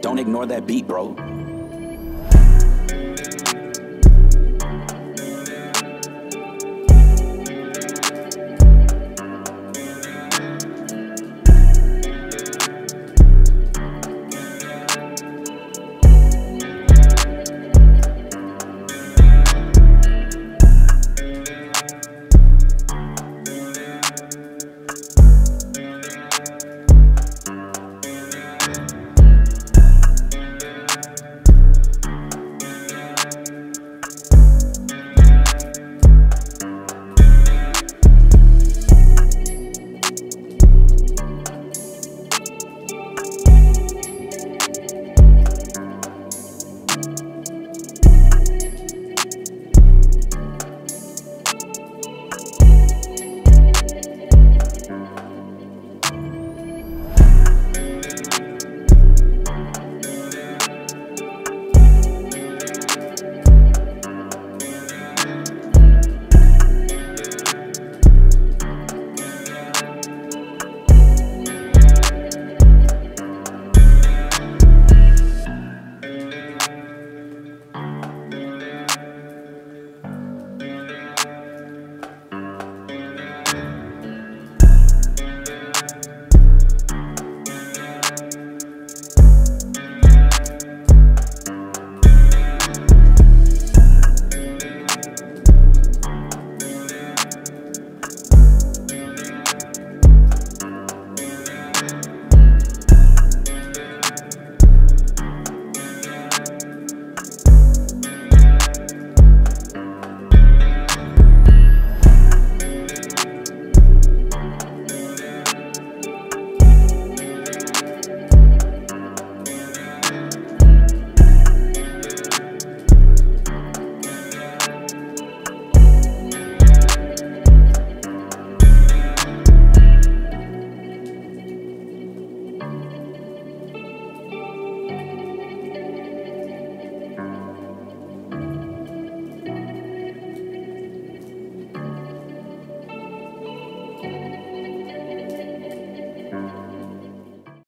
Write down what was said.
Don't ignore that beat, bro.